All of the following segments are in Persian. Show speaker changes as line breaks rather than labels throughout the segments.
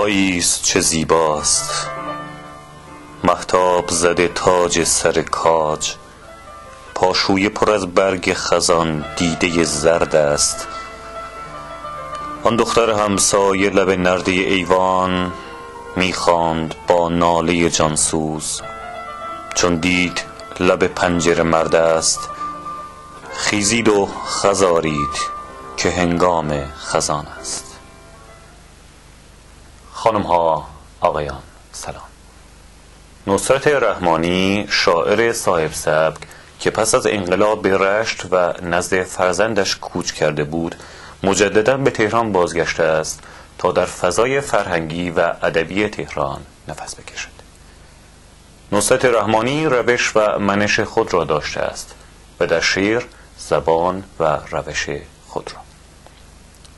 پاییز چه زیباست. مهتاب زده تاج سر کاج. پاشوی پر از برگ خزان دیده زرد است. آن دختر همسایه لب نرده ایوان می‌خواند با ناله جانسوز. چون دید لب پنجره مرد است خیزید و خزارید که هنگام خزان است. خانم ها آقایان سلام. نصرت رحمانی شاعر صاحب سبک که پس از انقلاب به رشت و نزد فرزندش کوچ کرده بود مجددا به تهران بازگشته است تا در فضای فرهنگی و ادبی تهران نفس بکشد. نصرت رحمانی روش و منش خود را داشته است و در شعر زبان و روش خود را.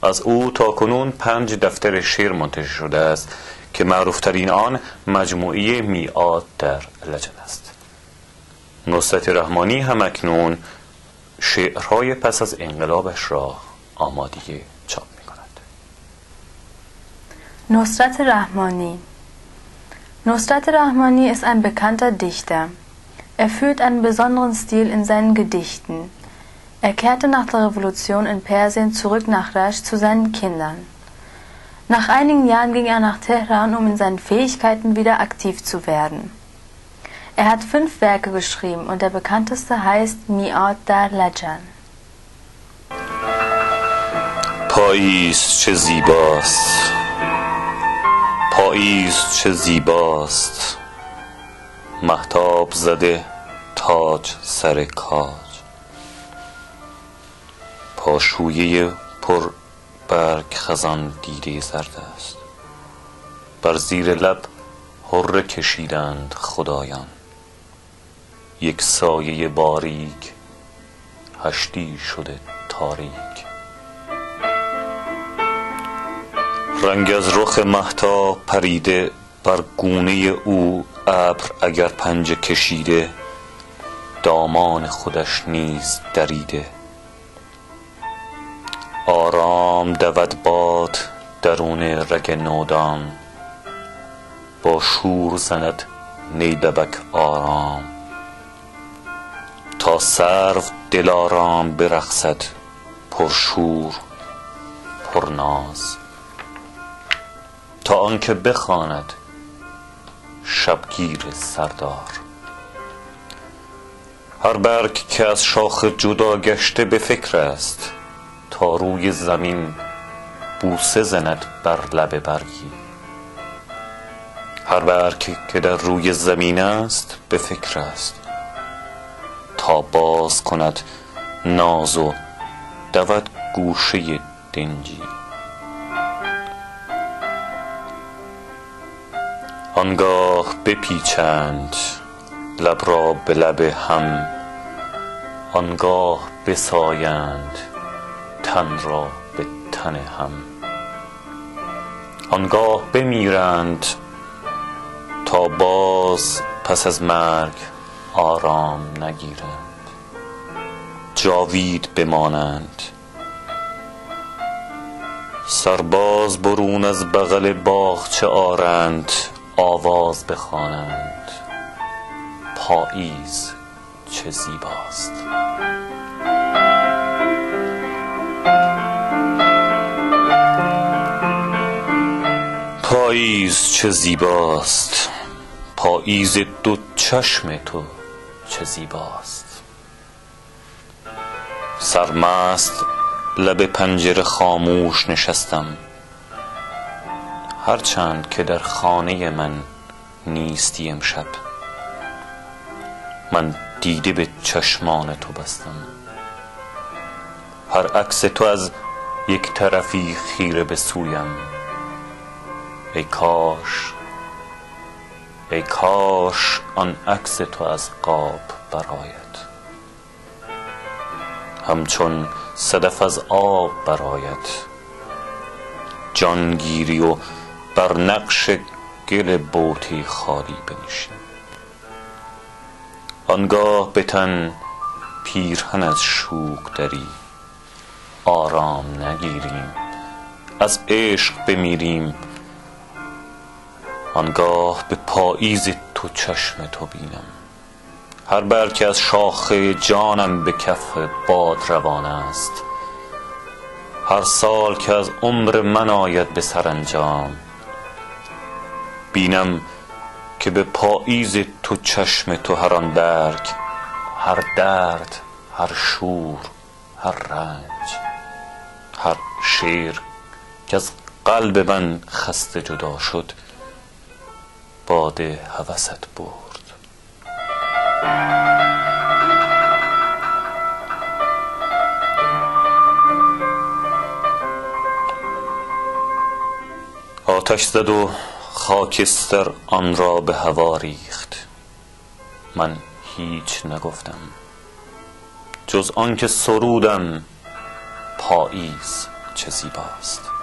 از او تا کنون پنج دفتر شعر منتشر شده است که معروفترین آن مجموعه میعاد در لجن است نصرت رحمانی هم اکنون شعرهای پس از انقلابش را آمادگی چاپ می کند
Nusrat Rahmani Nusrat Rahmani ist ein bekannter Dichter. Er führt einen besonderen Stil in seinen Gedichten. Er kehrte nach der Revolution in Persien zurück nach Rasch zu seinen Kindern. Nach einigen Jahren ging er nach Teheran, um in seinen Fähigkeiten wieder aktiv zu werden. Er hat fünf Werke geschrieben und der bekannteste heißt Mi'ad Dar Lajan.
پاییز چه زیباست پاییز چه زیباست مهتاب زده تاج سر کاج پاشویه پر برگ خزان دیده زرد است. بر زیر لب حره کشیدند خدایان. یک سایه باریک هشتی شده تاریک. رنگ از رخ مهتاب پریده بر گونه او ابر اگر پنجه کشیده دامان خودش نیز دریده. آرام دود باد درون رگ نودان. با شور زند نیببک آرام. تا سرو دلارام برقصد پرشور پرناز تا آنکه بخواند شبگیر سردار. هر برگ که از شاخ جدا گشته به فکر است تا روی زمین بوسه زند بر لب برگی. هر برگ که در روی زمین است به فکر است. تا باز کند ناز و دود گوشه دنجی. آنگاه بپیچند لب را به لب هم آنگاه بسایند. تن را به تن هم. آنگاه بمیرند تا باز پس از مرگ آرام نگیرند. جاوید بمانند. سرباز برون از بغل باغچه آرند آواز بخوانند. پاییز چه زیباست. پاییز چه زیباست. پاییز دو چشم تو چه زیباست. سرمست لب پنجره خاموش نشستم. هرچند که در خانه من نیستی امشب. من دیده به چشمان تو بستم. هر عکس تو از یک طرفی خیره به سویم ای کاش ای کاش آن عکس تو از قاب برآید. همچون صدف از آب برآید. جان گیری و بر نقش گل بوتی خالی بنشین. آنگاه به تن پیرهن از شوک دری. آرام نگیریم از عشق بمیریم. آنگاه به پاییز تو چشم تو بینم. هر برکه از شاخ جانم به کف باد روان است. هر سال که از عمر من آید به سرانجام بینم که به پاییز تو چشم تو هر آن برگ هر درد هر شور هر رنج هر شیر که از قلب من خسته جدا شد باد هوست برد. آتش زد و خاکستر آن را به هوا ریخت. من هیچ نگفتم. جز آنکه سرودم پاییز چه زیباست.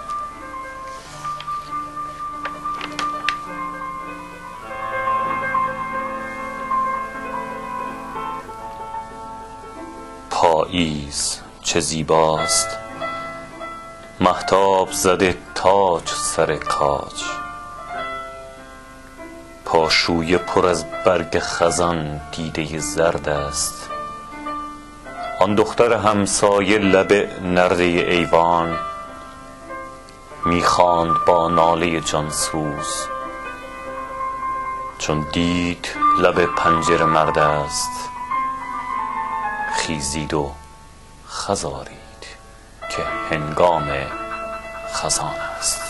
پاییز چه زیباست. مهتاب زده تاج سر کاج. پاشویه پر از برگ خزان دیده زرد است. آن دختر همسایه لب نرده ایوان. می‌خواند با ناله جانسوز. چون دید لب پنجره مرد است. خیزید و خزارید که هنگام خزان است.